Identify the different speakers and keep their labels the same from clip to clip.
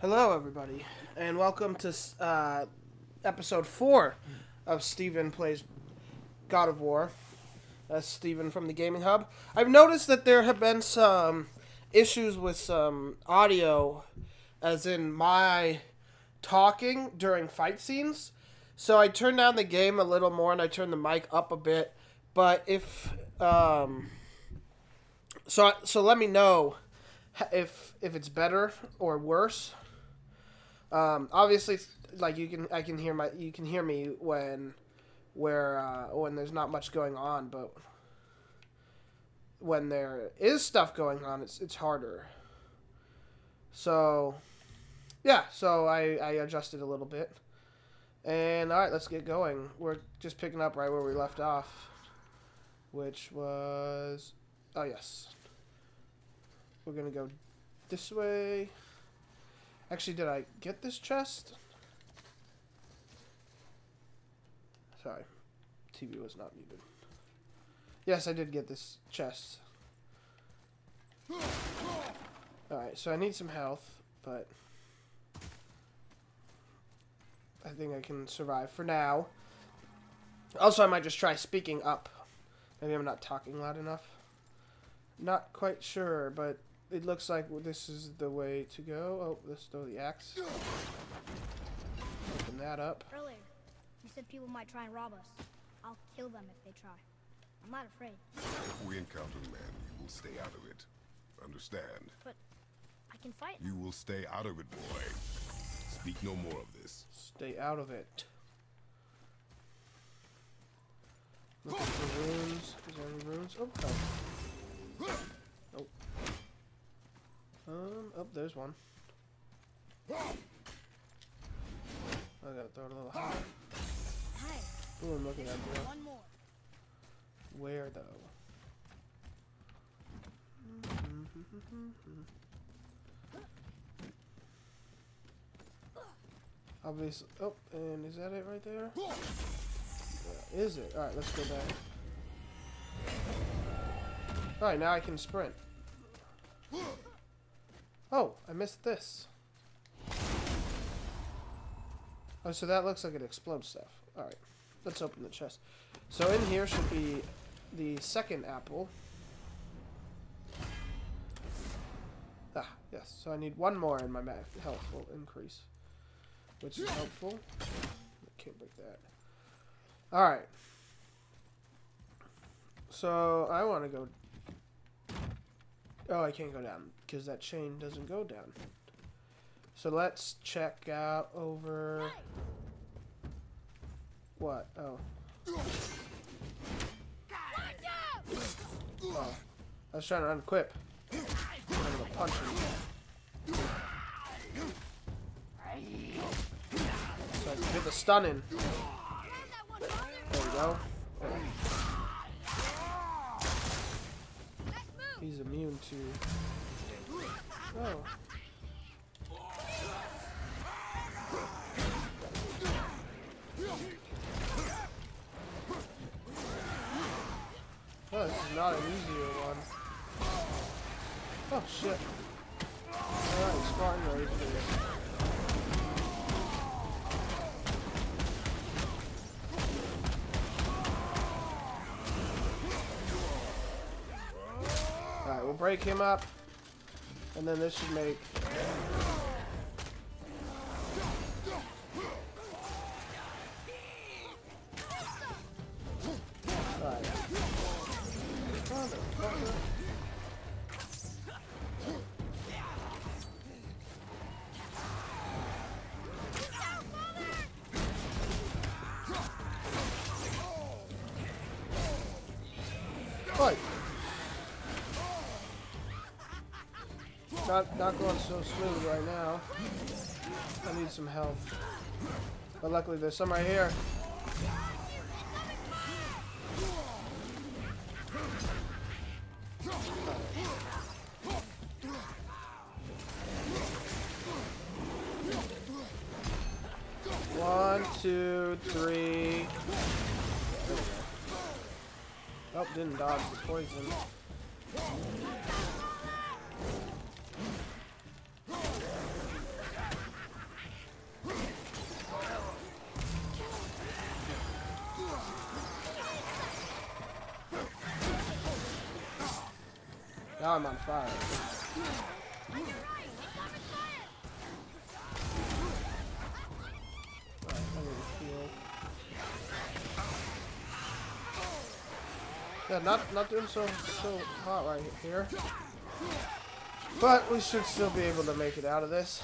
Speaker 1: Hello, everybody, and welcome to uh, episode four of Steven Plays God of War. That's Steven from the Gaming Hub. I've noticed that there have been some issues with some audio, as in my talking during fight scenes. So I turned down the game a little more and I turned the mic up a bit. But if um, so, so let me know if if it's better or worse. Um, obviously, like you can, I can hear my, you can hear me when, where, uh, when there's not much going on, but when there is stuff going on, it's it's harder. So, yeah, so I I adjusted a little bit, and all right, let's get going. We're just picking up right where we left off, which was, oh yes, we're gonna go this way. Actually, did I get this chest? Sorry. TV was not needed. Yes, I did get this chest. Alright, so I need some health, but... I think I can survive for now. Also, I might just try speaking up. Maybe I'm not talking loud enough. Not quite sure, but it looks like this is the way to go. Oh, let's throw the axe. Open that up.
Speaker 2: Earlier, you said people might try and rob us. I'll kill them if they try. I'm not afraid,
Speaker 3: If we encounter men, you will stay out of it. Understand?
Speaker 2: but I can fight.
Speaker 3: You will stay out of it, boy. Speak no more of this.
Speaker 1: Stay out of it. Looking for runes. Is there any runes? Oh, no. Um, oh, there's one. I gotta throw it a little higher. Ooh, I'm looking at you.
Speaker 2: one more.
Speaker 1: Where though? Obviously. Oh, and is that it right there? Yeah, is it? Alright, let's go back. Alright, now I can sprint. Oh, I missed this. Oh, so that looks like it explodes stuff. Alright, let's open the chest. So in here should be the second apple. Ah, yes. So I need one more and my health will increase. Which is helpful. I can't break that. Alright. So I want to go... Oh, I can't go down because that chain doesn't go down. So let's check out over... What? Oh. Oh. I was trying to unequip. I'm gonna punch him. So I can get the stun in. There we go. He's immune to. Oh. Oh, this is not an easier one. Oh shit. Alright, Spartan Rage break him up. And then this should make. Motherfucker. Not not going so smooth right now. I need some health. But luckily there's some right here. One, two, three. Oh, didn't dodge the poison. I'm on fire. Yeah, not not doing so so hot right here. But we should still be able to make it out of this.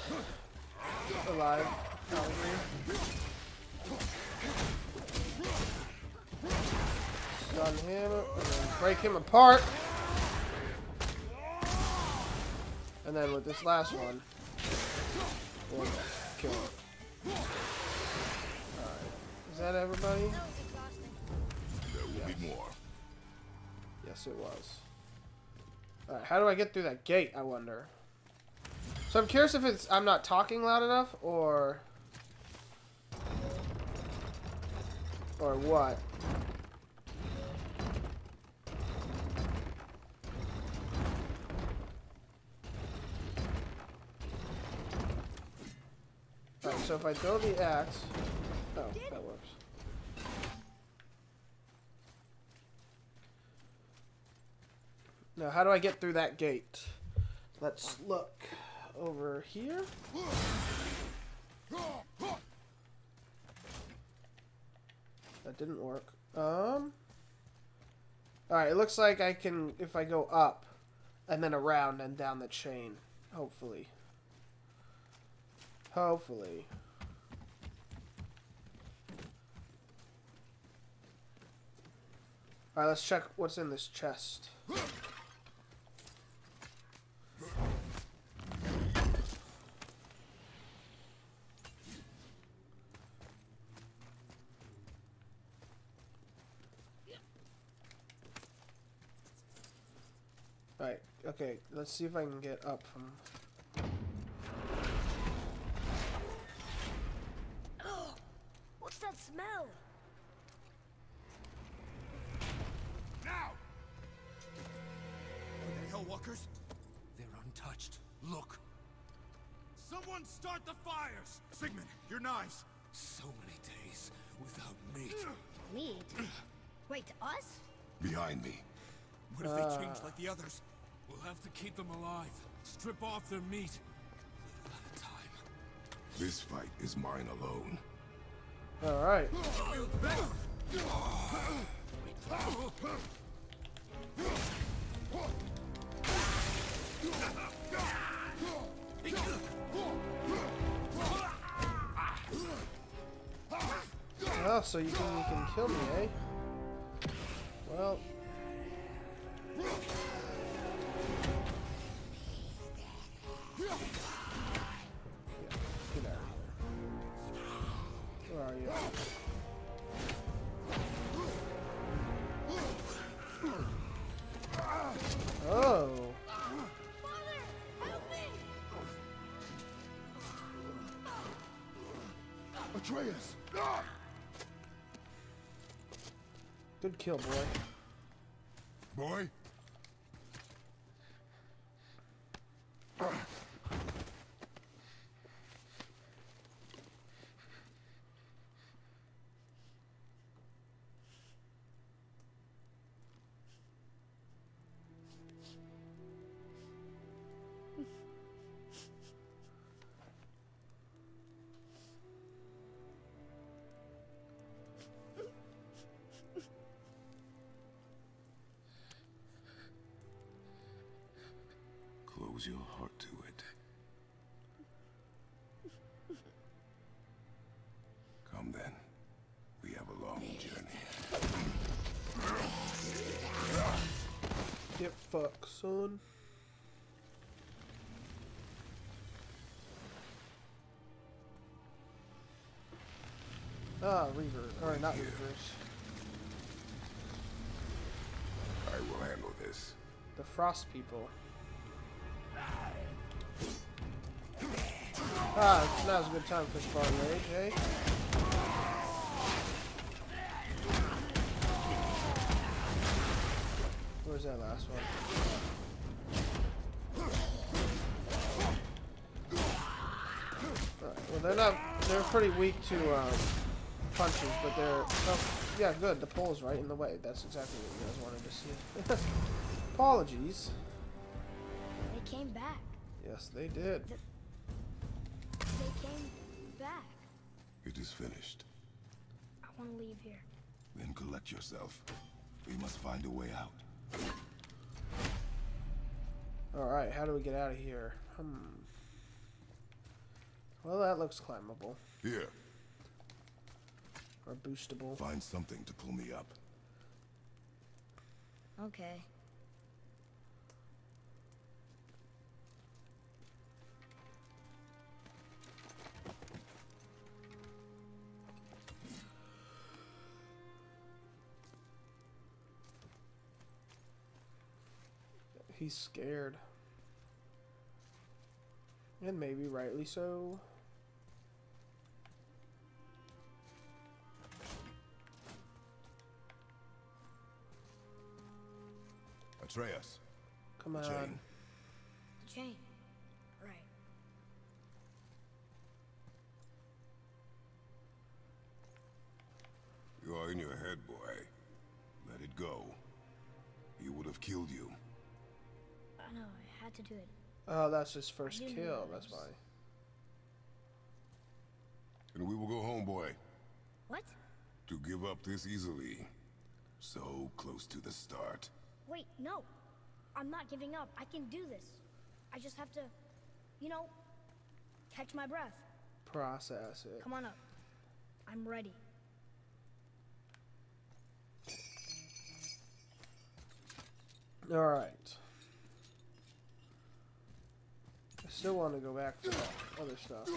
Speaker 1: Alive. Probably. Stun him break him apart. And then with this last one, we'll kill him. Alright. Is that everybody?
Speaker 3: There will be more.
Speaker 1: Yes, it was. Alright, how do I get through that gate, I wonder? So I'm curious if it's I'm not talking loud enough, or... Or what? So if I throw the axe... Oh, that works. Now, how do I get through that gate? Let's look over here. That didn't work. Um. Alright, it looks like I can, if I go up, and then around and down the chain. Hopefully. Hopefully. Alright, let's check what's in this chest. Alright, okay, let's see if I can get up from...
Speaker 2: smell?
Speaker 4: Now! Are they Hel-walkers? They're untouched. Look. Someone start the fires! Sigmund, your knives! So many days without meat. Hmm.
Speaker 2: Meat? Wait, us?
Speaker 3: Behind me.
Speaker 4: What if they uh. change like the others? We'll have to keep them alive. Strip off their meat. Little at a time.
Speaker 3: This fight is mine alone.
Speaker 1: Alright. Oh, so you can, you can kill me, eh? Well... kill, boy.
Speaker 3: Boy? Close your heart to it. Come then. We have a long journey.
Speaker 1: Get fucked, son. Ah, Reaver. Or not Reavers.
Speaker 3: I will handle this.
Speaker 1: The Frost people. Ah, now's a good time for Spartan Rage, eh? Where's that last one? Alright, well they're not, they're pretty weak to um, punches, but they're, oh, yeah good, the pole's right in the way. That's exactly what you guys wanted to see. Apologies.
Speaker 2: They came back.
Speaker 1: Yes, they did.
Speaker 2: They
Speaker 3: It is finished.
Speaker 2: I want to leave here.
Speaker 3: Then collect yourself. We must find a way out.
Speaker 1: Alright, how do we get out of here? Hmm. Well, that looks climbable.
Speaker 3: Here,
Speaker 1: Or boostable.
Speaker 3: find something to pull me up.
Speaker 2: Okay.
Speaker 1: He's scared. And maybe rightly so.
Speaker 3: Atreus,
Speaker 1: Come on.
Speaker 3: Jane,
Speaker 2: The chain. Right.
Speaker 3: you are in your head, boy. Let it go. He would have killed you.
Speaker 2: I know, I had to do it.
Speaker 1: Oh, that's his first kill. That's
Speaker 2: realize.
Speaker 1: why.
Speaker 3: And we will go home, boy.
Speaker 2: What?
Speaker 3: To give up this easily. So close to the start.
Speaker 2: Wait, no. I'm not giving up. I can do this. I just have to, you know, catch my breath.
Speaker 1: Process it.
Speaker 2: Come on up. I'm ready.
Speaker 1: Alright. I still want to go back to other stuff.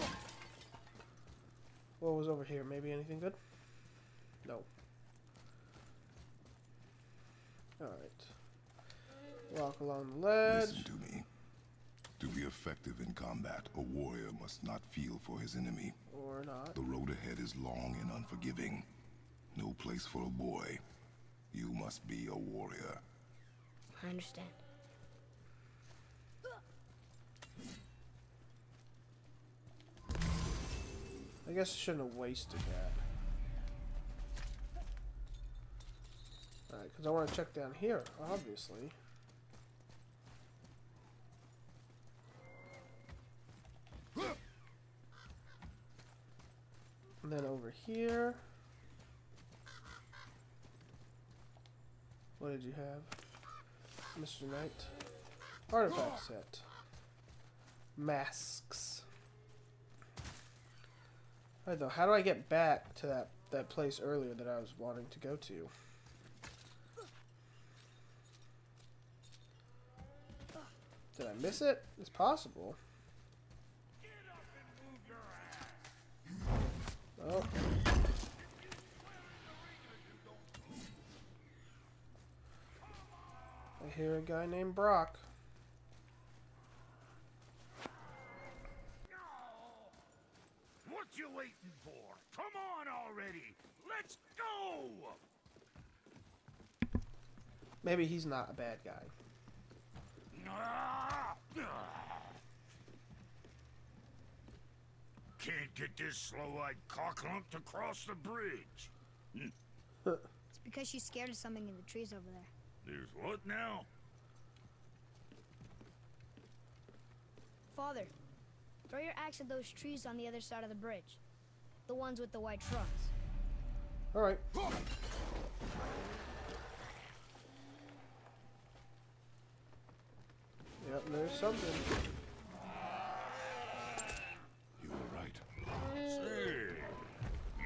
Speaker 1: What was over here? Maybe anything good? No. Alright. Walk along the ledge.
Speaker 3: Listen to me. To be effective in combat, a warrior must not feel for his enemy.
Speaker 1: Or not.
Speaker 3: The road ahead is long and unforgiving. No place for a boy. You must be a warrior.
Speaker 2: I understand.
Speaker 1: I guess I shouldn't have wasted that. Alright, because I want to check down here, obviously. And then over here. What did you have? Mr. Knight. Artifact set. Masks. Though, how do I get back to that, that place earlier that I was wanting to go to? Did I miss it? It's possible. Oh. I hear a guy named Brok.
Speaker 4: What you waiting for? Come on already! Let's go!
Speaker 1: Maybe he's not a bad guy.
Speaker 4: Can't get this slow-eyed cocklump to cross the bridge.
Speaker 2: It's because she's scared of something in the trees over there.
Speaker 4: There's what now?
Speaker 2: Father, throw your axe at those trees on the other side of the bridge. The ones with the white trunks.
Speaker 1: Alright. Yep, there's something.
Speaker 3: You were right.
Speaker 4: Say,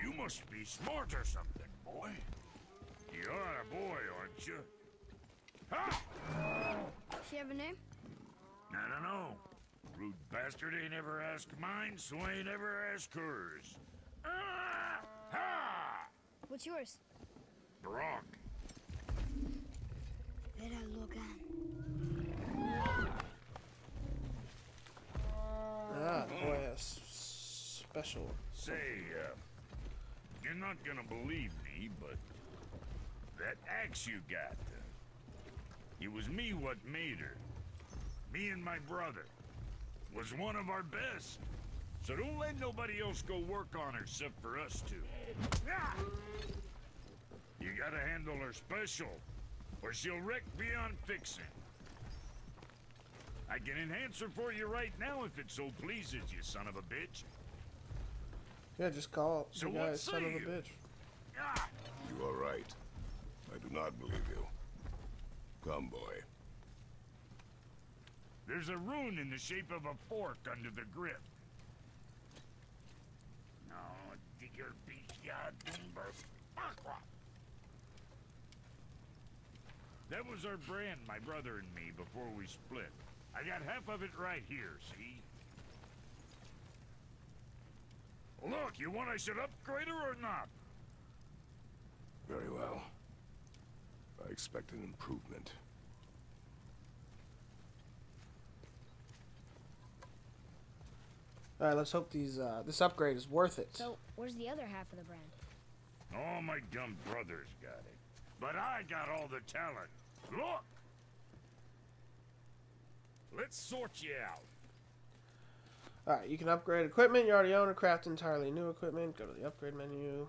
Speaker 4: you must be smart or something, boy. You are a boy, aren't you? Ha!
Speaker 2: Does she have a name?
Speaker 4: I don't know. Rude bastard ain't ever asked mine, so ain't ever asked hers. Ah! Ha!
Speaker 2: What's yours?
Speaker 4: Brok.
Speaker 2: Vera Logan.
Speaker 1: Ah, boy, a s- special.
Speaker 4: Say, uh, you're not gonna believe me, but that axe you got, uh, it was me what made her. Me and my brother. Was one of our best. So don't let nobody else go work on her except for us two. You gotta handle her special, or she'll wreck beyond fixing. I can enhance her for you right now if it so pleases you, son of a bitch.
Speaker 1: Yeah, just call
Speaker 4: So
Speaker 1: the guy
Speaker 4: what
Speaker 1: son of a bitch.
Speaker 4: Ah!
Speaker 3: You are right. I do not believe you. Come, boy.
Speaker 4: There's a rune in the shape of a fork under the grip. No, digger beast ya. That was our brand, my brother and me, before we split. I got half of it right here, see? Look, you want I should upgrade her or not?
Speaker 3: Very well. I expect an improvement.
Speaker 1: All right, let's hope these uh, this upgrade is worth it.
Speaker 2: So, where's the other half of the brand?
Speaker 4: All my dumb brothers got it. But I got all the talent. Look! Let's sort you out.
Speaker 1: All right, you can upgrade equipment you already own or craft entirely new equipment. Go to the upgrade menu.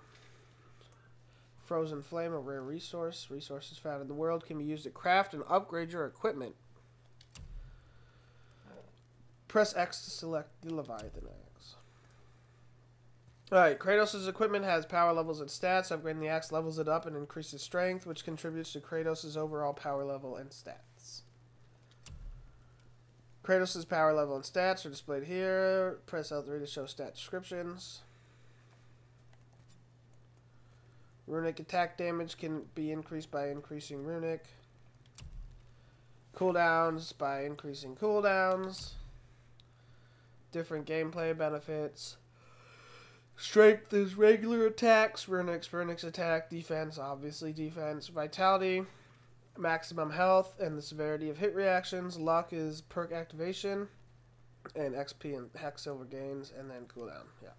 Speaker 1: Frozen Flame, a rare resource. Resources found in the world can be used to craft and upgrade your equipment. Press X to select the Leviathan axe. Alright, Kratos' equipment has power levels and stats. Upgrading the axe levels it up and increases strength, which contributes to Kratos' overall power level and stats. Kratos' power level and stats are displayed here. Press L3 to show stat descriptions. Runic attack damage can be increased by increasing runic. Cooldowns by increasing cooldowns. Different gameplay benefits. Strength is regular attacks. Runic's Runic's attack. Defense, obviously defense. Vitality, maximum health, and the severity of hit reactions. Luck is perk activation. And XP and hacksilver gains, and then cooldown. Yeah.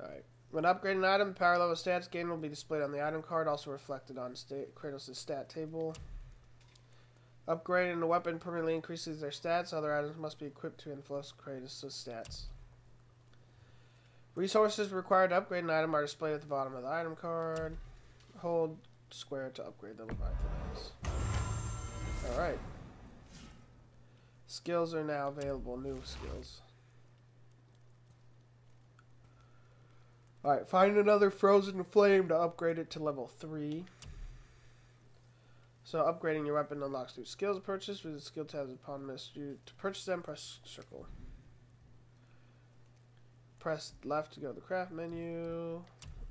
Speaker 1: Alright. When upgrading an item, the power level stats gain will be displayed on the item card, also reflected on sta Kratos' stat table. Upgrading a weapon permanently increases their stats. Other items must be equipped to influence Kratos' stats. Resources required to upgrade an item are displayed at the bottom of the item card. Hold square to upgrade the Leviathan. Alright. Skills are now available, new skills. Alright, find another frozen flame to upgrade it to level 3. So upgrading your weapon unlocks new skills purchase with the skill tabs upon miss you to purchase them press circle. Press left to go to the craft menu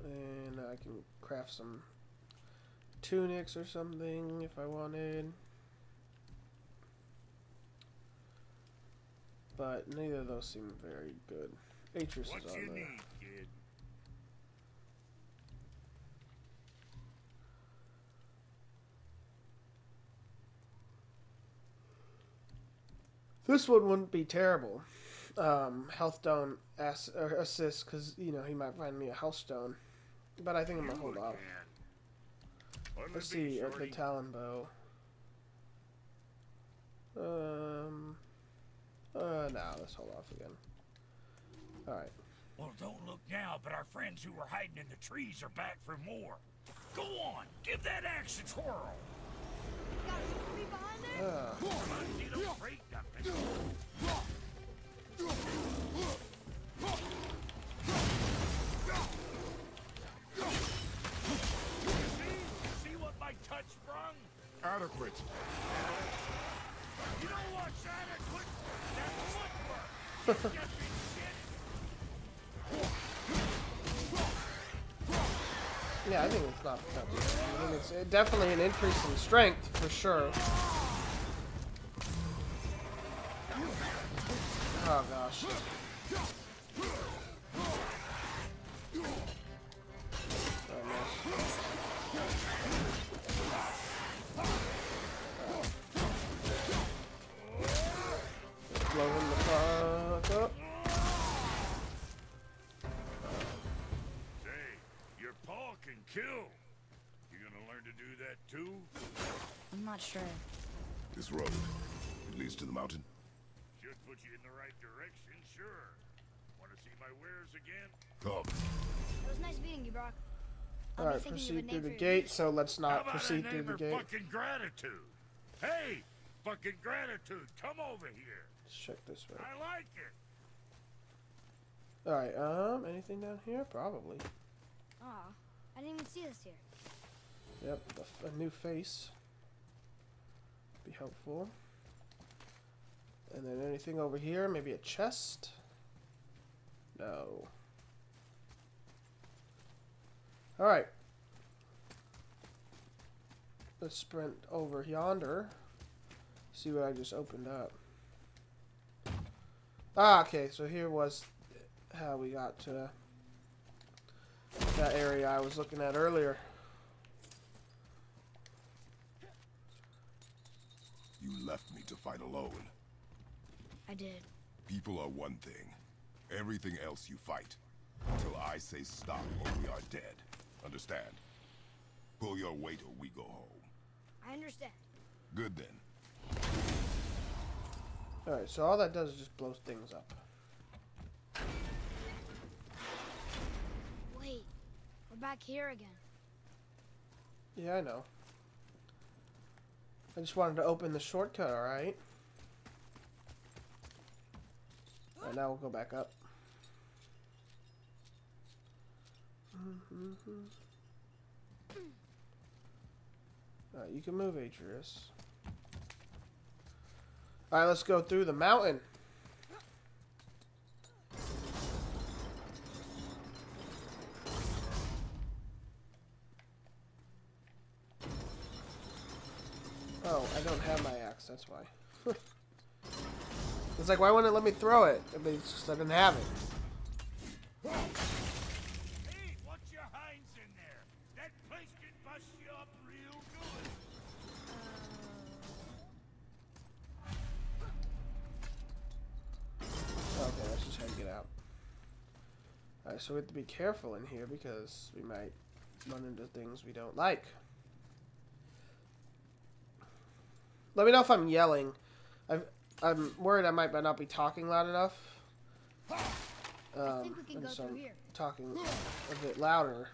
Speaker 1: and I can craft some tunics or something if I wanted. But neither of those seem very good. Atreus
Speaker 4: What
Speaker 1: is on there.
Speaker 4: need,
Speaker 1: This one wouldn't be terrible. Um, health stone ass, or assist because you know he might find me a health stone, but I think I'm gonna hold off.
Speaker 4: Let me
Speaker 1: Let's see uh, the talon bow. Um. Uh, no, let's hold off again. All right.
Speaker 4: Well, don't look now, but our friends who were hiding in the trees are back for more. Go on, give that axe a twirl.
Speaker 2: Got a behind there?
Speaker 1: Uh,
Speaker 4: Come on, see those freight dumping. See? See what my touch sprung?
Speaker 3: Adequate.
Speaker 4: You know what's adequate? That footwork. You jumping shit.
Speaker 1: yeah, I think it's not. not I mean, it's definitely an increase in strength for sure. Oh gosh. Oh, miss. Blow him the fuck up.
Speaker 4: Say, your paw can kill. You gonna learn to do that too?
Speaker 2: I'm not sure.
Speaker 3: This road. It leads to the mountain.
Speaker 4: Should put you in the right direction, sure. Wanna see my wares again?
Speaker 3: Come.
Speaker 2: It was nice meeting you, Brok.
Speaker 1: Alright,
Speaker 2: thinking of a
Speaker 1: proceed through the gate, so let's not
Speaker 4: about
Speaker 1: proceed
Speaker 4: a
Speaker 1: through
Speaker 4: name
Speaker 1: the
Speaker 4: or
Speaker 1: gate.
Speaker 4: fucking gratitude? Hey, fucking gratitude. Come over here.
Speaker 1: Let's check this way.
Speaker 4: I like it.
Speaker 1: Alright, um, anything down here? Probably.
Speaker 2: Aw, I didn't even see this here.
Speaker 1: Yep, a, f- a new face. Be helpful. And then anything over here? Maybe a chest? No. Alright. Let's sprint over yonder. See what I just opened up. Ah, okay, so here was how we got to that area I was looking at earlier.
Speaker 3: You left me to fight alone.
Speaker 2: I did.
Speaker 3: People are one thing. Everything else you fight. Until I say stop or we are dead. Understand? Pull your weight or we go home.
Speaker 2: I understand.
Speaker 3: Good then.
Speaker 1: Alright, so all that does is just blow things up.
Speaker 2: Wait, we're back here again.
Speaker 1: Yeah, I know. I just wanted to open the shortcut, alright? Alright, now we'll go back up. Mm-hmm. Alright, you can move, Atreus. Alright, let's go through the mountain. Oh, I don't have my axe, that's why. Like, why wouldn't it let me throw it? Mean, it's just I didn't have it.
Speaker 4: Hey, watch your hinds in there. That place can bust you up real good.
Speaker 1: Okay, let's just try to get out. Alright, so we have to be careful in here because we might run into things we don't like. Let me know if I'm yelling. I've, I'm worried I might not be talking loud enough. Um,
Speaker 2: think we can
Speaker 1: and
Speaker 2: go
Speaker 1: so
Speaker 2: through
Speaker 1: I'm
Speaker 2: here.
Speaker 1: talking a bit louder,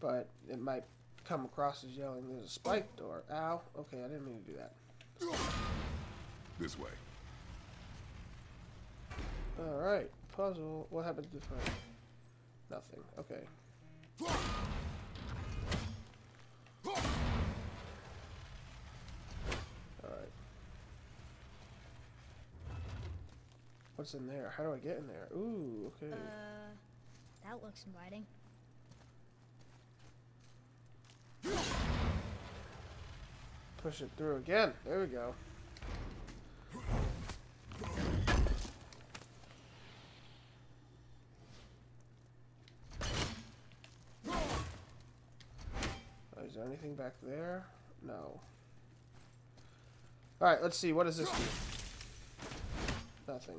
Speaker 1: but it might come across as yelling. There's a spike door. Ow. Okay, I didn't mean to do that.
Speaker 3: This way.
Speaker 1: Alright, puzzle. What happened to the front? Nothing. Okay. Alright. What's in there? How do I get in there? Ooh, okay.
Speaker 2: Uh, that looks inviting.
Speaker 1: Push it through again. There we go. Oh, is there anything back there? No. Alright, let's see. What does this do? Nothing.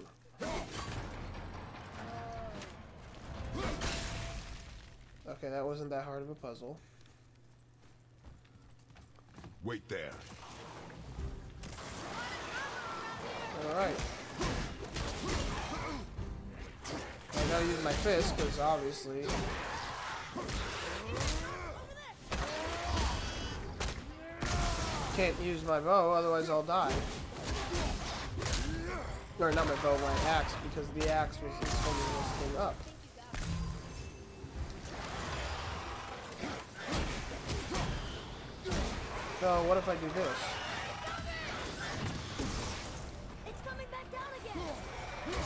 Speaker 1: Okay, that wasn't that hard of a puzzle.
Speaker 3: Wait there.
Speaker 1: Alright. I gotta use my fist, because obviously... Can't use my bow, otherwise I'll die. Or not my bow, my axe, because the axe was holding this thing up. So what if I do this?
Speaker 2: It's coming back down again.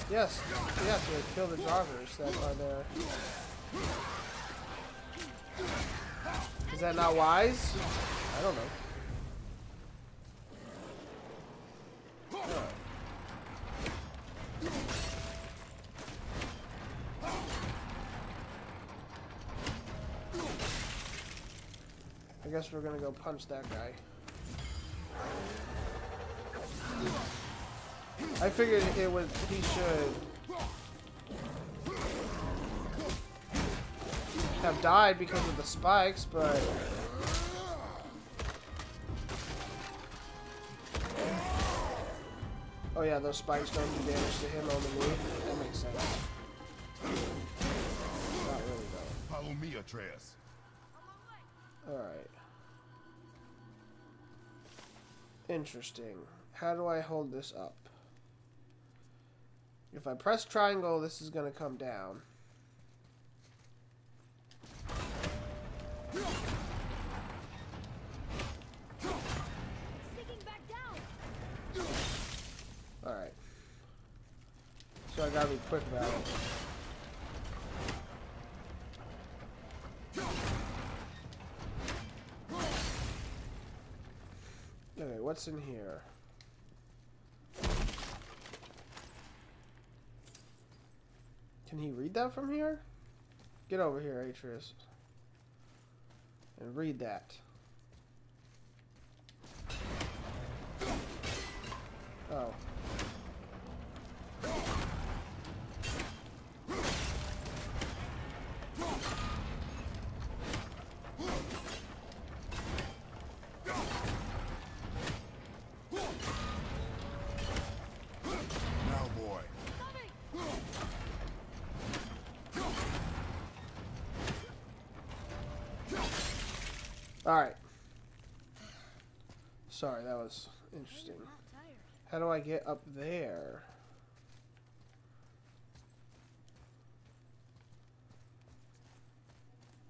Speaker 1: Yes, yes, to kill the drivers that are there. Is that not wise? I don't know. Guess we're gonna go punch that guy. I figured it was he should have died because of the spikes, but Oh yeah, those spikes don't do damage to him only me. That makes sense. Not really though.
Speaker 3: Follow me, Atreus.
Speaker 1: Interesting. How do I hold this up? If I press triangle, this is going to come down. Alright. So I gotta be quick about it. What's in here? Can he read that from here? Get over here, Atreus. And read that. Oh.
Speaker 3: Now, boy.
Speaker 1: Alright. Sorry, that was interesting. How do I get up there?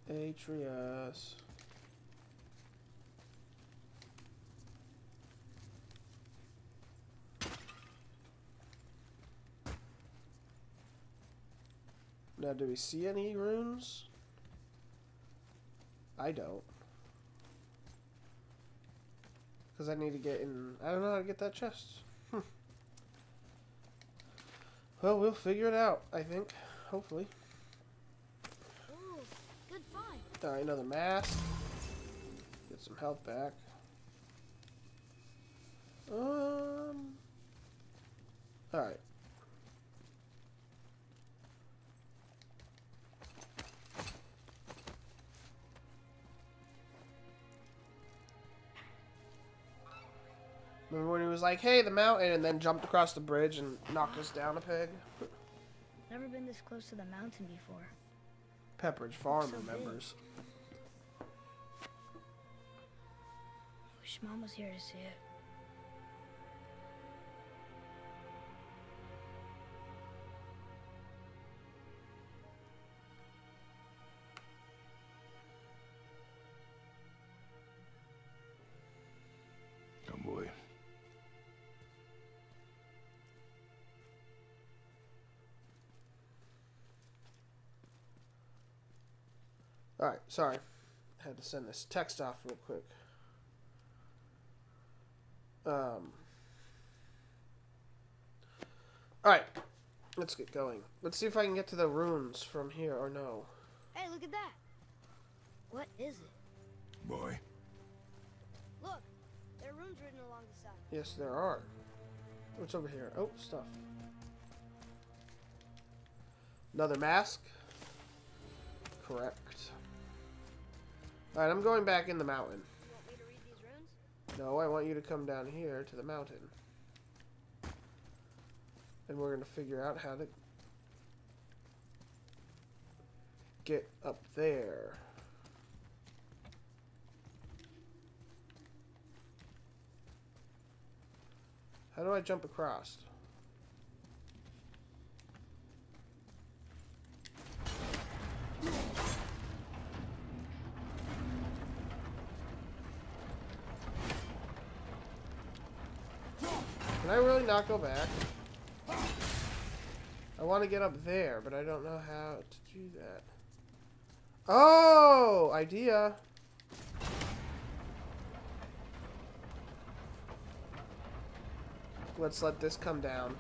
Speaker 1: Atreus. Now, do we see any runes? I don't. Because I need to get in. I don't know how to get that chest. Hmm. Well, we'll figure it out, I think. Hopefully.
Speaker 2: Ooh, good find.
Speaker 1: Alright, another mask. Get some health back. Um. Alright. Remember when he was like, hey, the mountain, and then jumped across the bridge and knocked us down a peg?
Speaker 2: Never been this close to the mountain before.
Speaker 1: Pepperidge Farm
Speaker 2: So big.
Speaker 1: remembers.
Speaker 2: Wish Mom was here to see it.
Speaker 1: Alright, sorry. I had to send this text off real quick. Um. Alright, let's get going. Let's see if I can get to the runes from here or no.
Speaker 2: Hey, look at that. What is it?
Speaker 3: Boy.
Speaker 2: Look, there are runes written along the side.
Speaker 1: Yes, there are. What's over here? Oh, stuff. Another mask? Correct. Alright, I'm going back in the mountain.
Speaker 2: You want me to read these runes?
Speaker 1: No, I want you to come down here to the mountain. And we're going to figure out how to get up there. How do I jump across? I really not go back? I want to get up there, but I don't know how to do that. Oh, idea. Let's let this come down.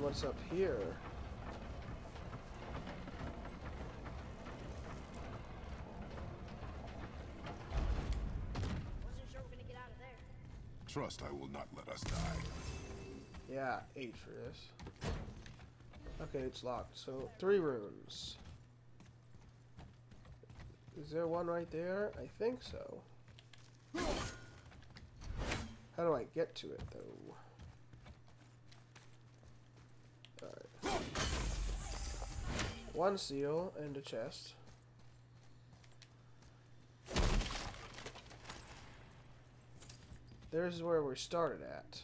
Speaker 1: What's up here?
Speaker 2: Wasn't sure we're gonna get out of there.
Speaker 3: Trust I will not let us die.
Speaker 1: Yeah, eight for this. Okay, it's locked. So, three rooms. Is there one right there? I think so. How do I get to it, though? Alright. One seal and a chest. There's where we started at.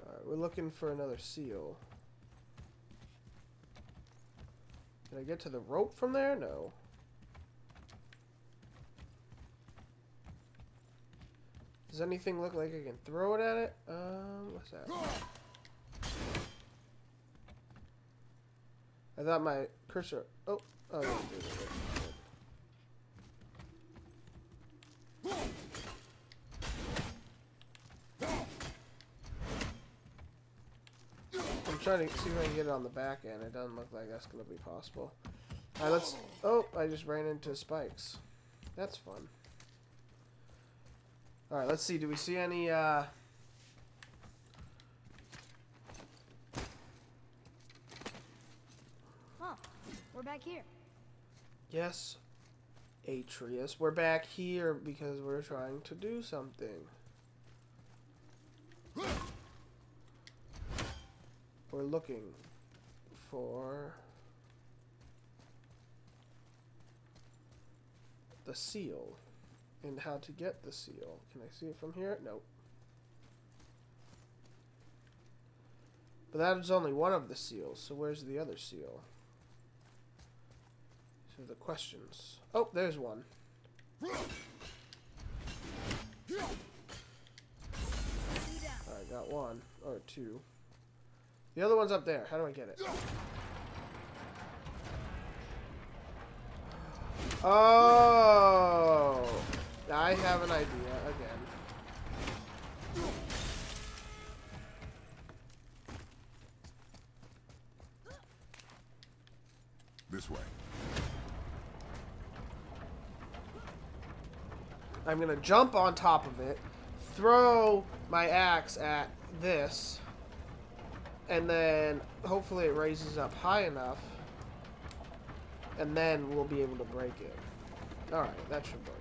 Speaker 1: Alright, we're looking for another seal. Can I get to the rope from there? No. Does anything look like I can throw it at it? Um, what's that? I thought my cursor. Oh, oh, yeah, there's it. I'm trying to see if I can get it on the back end. It doesn't look like that's going to be possible. Alright, let's... Oh, I just ran into spikes. That's fun. Alright, let's see. Do we see any, uh...
Speaker 2: Huh. We're back here.
Speaker 1: Yes, Atreus. We're back here because we're trying to do something. We're looking for the seal and how to get the seal. Can I see it from here? Nope. But that is only one of the seals, so where's the other seal? So the questions. Oh, there's one. I got one or two. The other one's up there. How do I get it? Oh, I have an idea again.
Speaker 3: This way.
Speaker 1: I'm gonna jump on top of it, throw my axe at this, and then hopefully it raises up high enough, and then we'll be able to break it. Alright, that should work.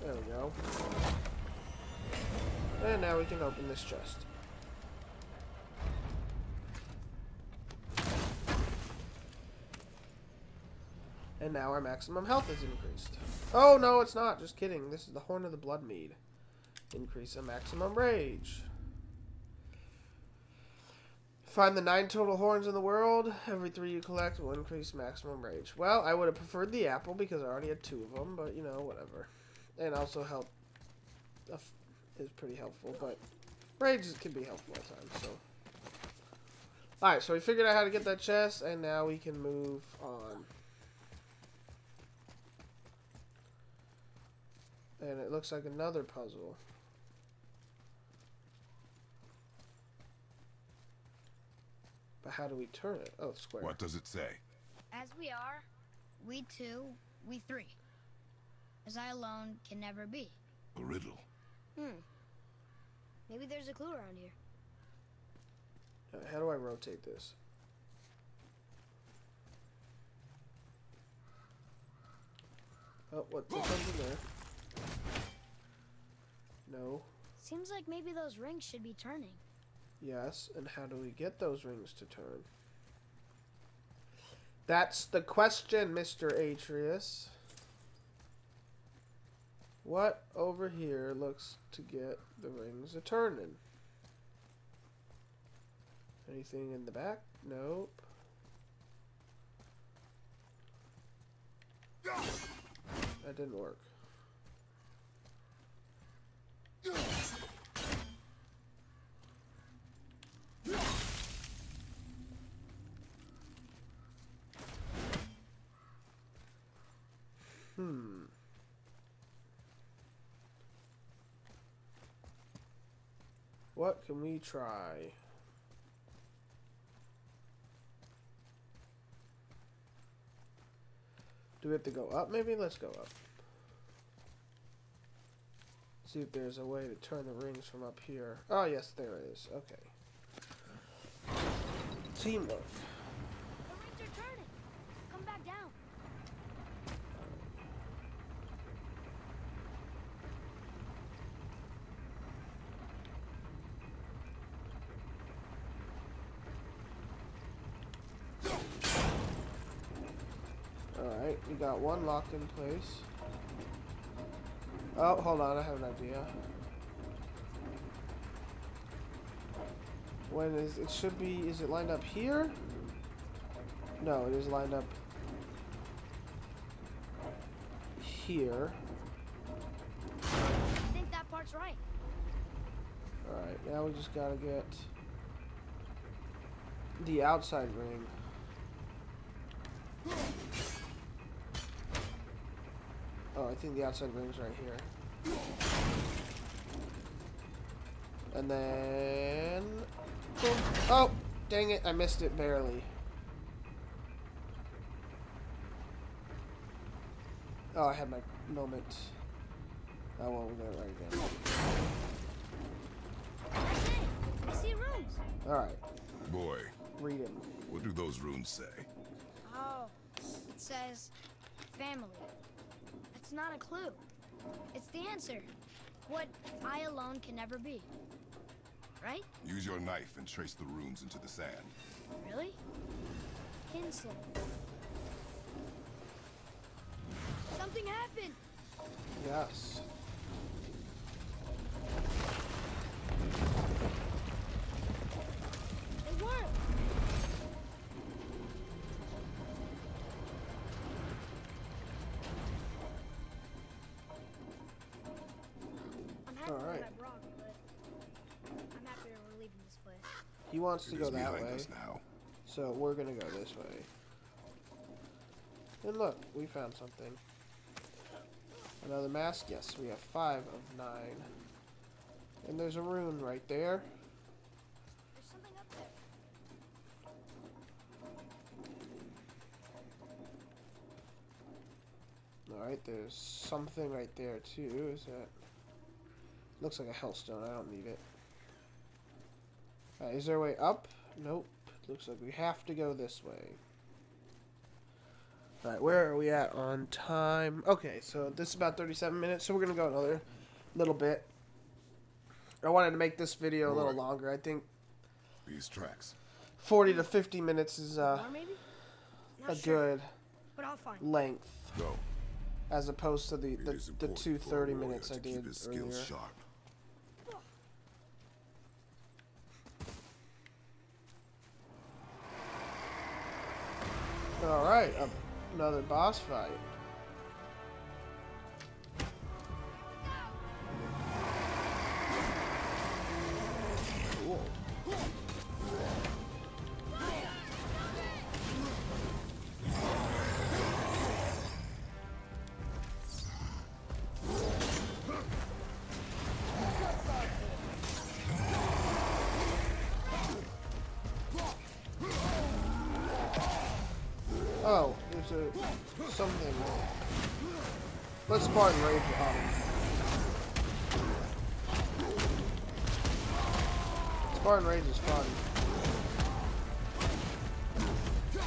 Speaker 1: There we go. And now we can open this chest. And now our maximum health is increased. Oh, no, it's not. Just kidding. This is the Horn of the Blood Mead. Increase a maximum rage. Find the nine total horns in the world. Every three you collect will increase maximum rage. Well, I would have preferred the apple because I already had two of them, but you know, whatever. And also help uh, is pretty helpful, but rage can be helpful at times, so. Alright, so we figured out how to get that chest, and now we can move on. And it looks like another puzzle. But how do we turn it? Oh, square.
Speaker 3: What does it say?
Speaker 2: As we are, we two, we three. As I alone can never be.
Speaker 3: A riddle.
Speaker 2: Hmm. Maybe there's a clue around here.
Speaker 1: Uh, How do I rotate this? Oh, what? There's something there. No.
Speaker 2: Seems like maybe those rings should be turning.
Speaker 1: Yes. And how do we get those rings to turn? That's the question, Mr. Atreus. What over here looks to get the rings a turning? Anything in the back? Nope. That didn't work. Hmm. What can we try? Do we have to go up maybe? Let's go up. See if there's a way to turn the rings from up here. Oh, yes, there it is. Okay. Teamwork. Alright, we got one locked in place. Oh, hold on, I have an idea. When is it should be is it lined up here? No, it is lined up here.
Speaker 2: I think that part's right.
Speaker 1: Alright, now we just gotta get the outside ring. Oh, I think the outside ring's right here. And then... boom. Oh! Dang it, I missed it barely. Oh, I had my moment. I won't get it right again.
Speaker 2: I see runes.
Speaker 1: Alright,
Speaker 3: Boy,
Speaker 1: read him.
Speaker 3: what do those runes say?
Speaker 2: Oh, it says family. That's not a clue. It's the answer. What I alone can never be. Right?
Speaker 3: Use your knife and trace the runes into the sand.
Speaker 2: Really? Kinsel. Something happened.
Speaker 1: Yes. He wants to go
Speaker 3: is
Speaker 1: that way,
Speaker 3: us now.
Speaker 1: so we're gonna go this way. And look, we found something. Another mask? Yes, we have five of nine. And there's a rune right there.
Speaker 2: There's something up there.
Speaker 1: Alright, there's something right there too. Is that. Looks like a hellstone. I don't need it. Alright, is there a way up? Nope. Looks like we have to go this way. Alright, where are we at on time? Okay, so this is about 37 minutes, so we're gonna go another little bit. I wanted to make this video a little longer. I think
Speaker 3: These tracks.
Speaker 1: 40 to 50 minutes is uh,
Speaker 2: More maybe? Not
Speaker 1: a
Speaker 2: sure,
Speaker 1: good
Speaker 2: but I'll find.
Speaker 1: length
Speaker 3: Go.
Speaker 1: as opposed to the,
Speaker 3: It
Speaker 1: the, the two 30 minutes I
Speaker 3: to keep
Speaker 1: did
Speaker 3: his
Speaker 1: earlier.
Speaker 3: sharp.
Speaker 1: Alright, another boss fight. Let's Spartan Rage on oh. him. Spartan Rage is fun.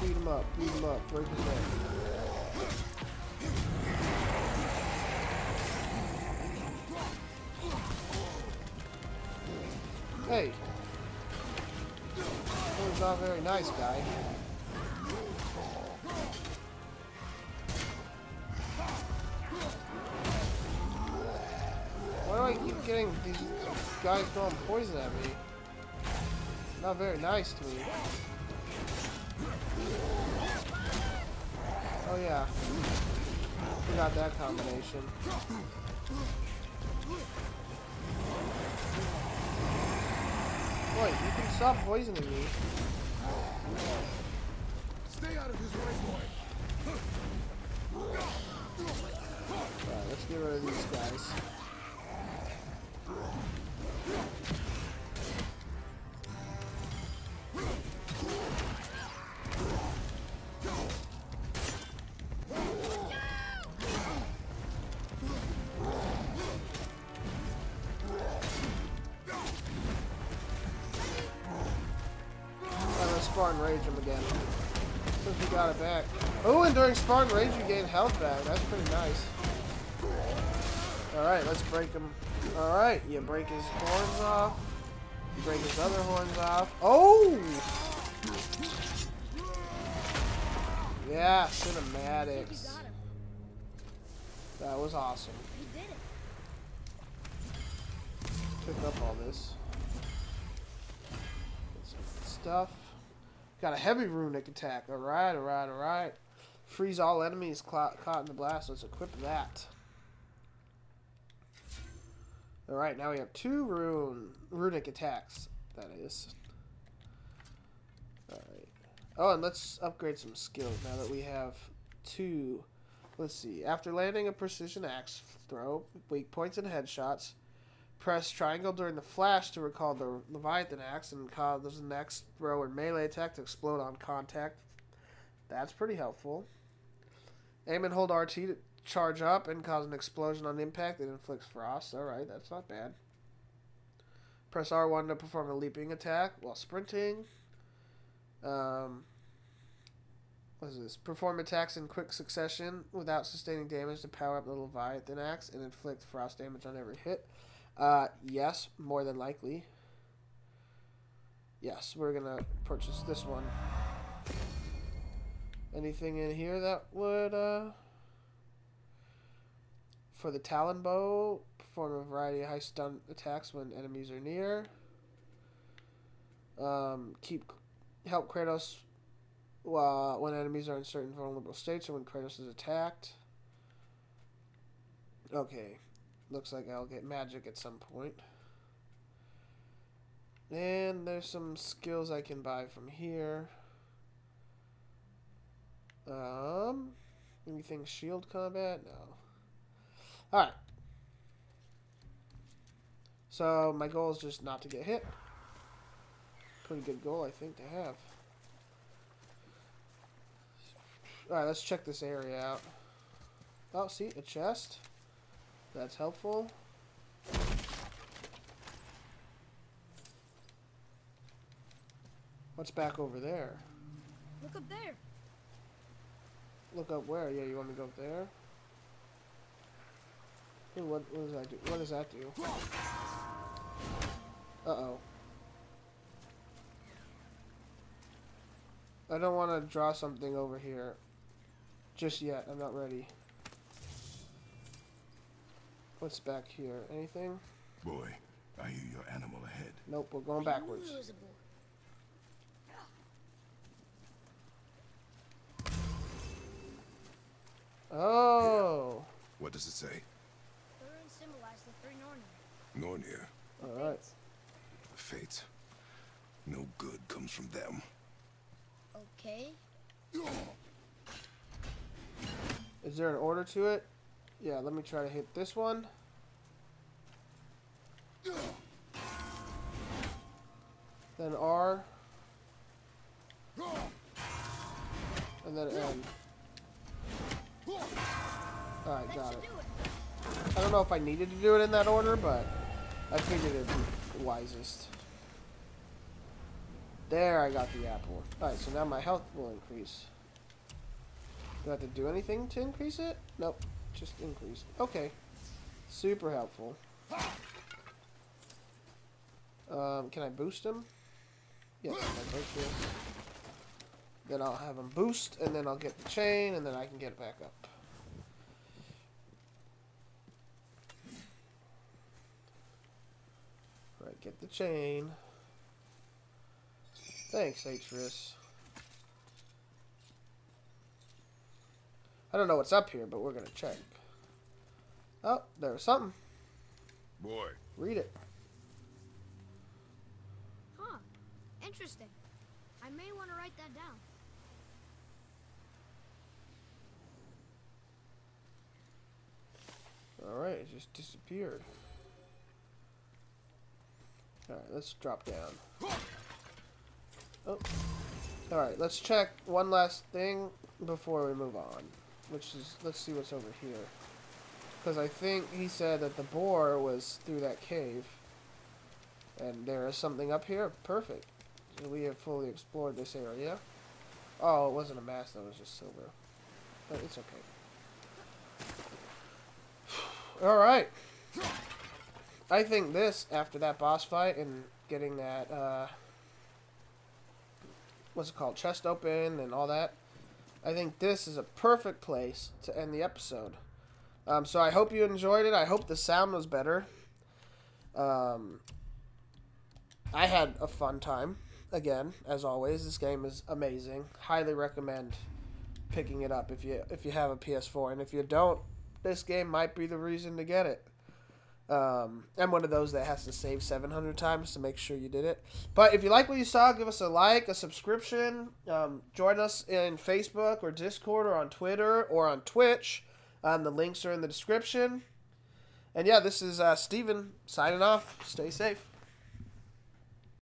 Speaker 1: Beat him up, beat him up, break his neck. Hey. That was not very nice, guy. Keep getting these guys throwing poison at me? Not very nice to me. Oh yeah. Forgot that combination. Wait, you can stop poisoning me.
Speaker 3: Stay out of his way, boy.
Speaker 1: Alright, let's get rid of these guys. Rage him again. Since we got it back. Oh, and during Spartan Rage you gain health back. That's pretty nice. Alright, let's break him. Alright, you break his horns off. You break his other horns off. Oh! Yeah, cinematics. That was awesome. Pick up all this. Get some stuff. Got a heavy runic attack. Alright, alright, alright. Freeze all enemies caught in the blast. Let's equip that. Alright, now we have two rune runic attacks. That is. Alright. Oh, and let's upgrade some skills now that we have two. Let's see. After landing a precision axe throw, weak points and headshots, Press triangle during the flash to recall the Leviathan axe and cause the next throw or melee attack to explode on contact. That's pretty helpful. Aim and hold RT to charge up and cause an explosion on impact that inflicts frost. Alright, that's not bad. Press R1 to perform a leaping attack while sprinting. Um, what is this? Perform attacks in quick succession without sustaining damage to power up the Leviathan axe and inflict frost damage on every hit. Uh, yes, more than likely. Yes, we're gonna purchase this one. Anything in here that would, uh... For the Talon Bow, perform a variety of high stun attacks when enemies are near. Um, keep... Help Kratos uh, when enemies are in certain vulnerable states or when Kratos is attacked. Okay. Looks like I'll get magic at some point. And there's some skills I can buy from here. Um, anything shield combat? No. Alright. So, my goal is just not to get hit. Pretty good goal, I think, to have. Alright, let's check this area out. Oh, see, a chest. That's helpful. What's back over there?
Speaker 2: Look up there.
Speaker 1: Look up where? Yeah, you want me to go up there? Ooh, what, what does that do? What does that do? Uh-oh. I don't want to draw something over here. Just yet. I'm not ready. What's back here? Anything?
Speaker 3: Boy, I hear your animal ahead.
Speaker 1: Nope, we're going backwards.
Speaker 2: it was.
Speaker 1: Oh!
Speaker 3: What does it say?
Speaker 2: The runes symbolize the three Nornir.
Speaker 3: Nornir,
Speaker 1: Alright.
Speaker 3: the fates. No good comes from them.
Speaker 2: Okay.
Speaker 1: Is there an order to it? Yeah, let me try to hit this one. Then R. And then N. Alright, got it. I don't know if I needed to do it in that order, but I figured it'd be wisest. There, I got the apple. Alright, so now my health will increase. Do I have to do anything to increase it? Nope, just increase. Okay. Super helpful. Um, can I boost him? This. Then I'll have him boost, and then I'll get the chain, and then I can get it back up. Right, get the chain. Thanks, Atreus. I don't know what's up here, but we're gonna check. Oh, there's something.
Speaker 3: Boy,
Speaker 1: Read it.
Speaker 2: Huh. Interesting. I may want to write that down.
Speaker 1: Alright, it just disappeared. Alright, let's drop down. Oh. Alright, let's check one last thing before we move on. Which is, let's see what's over here. Because I think he said that the boar was through that cave. And there is something up here. Perfect. So we have fully explored this area. Oh, it wasn't a mass, that was just silver. But it's okay. Alright. I think this, after that boss fight and getting that, uh, what's it called, chest open and all that, I think this is a perfect place to end the episode. Um, so I hope you enjoyed it. I hope the sound was better. Um, I had a fun time. Again, as always, this game is amazing. Highly recommend picking it up if you if you have a PS4, and if you don't, this game might be the reason to get it. Um, I'm one of those that has to save 700 times to make sure you did it. But if you like what you saw, give us a like, a subscription. Um, join us in Facebook or Discord or on Twitter or on Twitch. Um, the links are in the description. And yeah, this is uh, Steven signing off. Stay safe.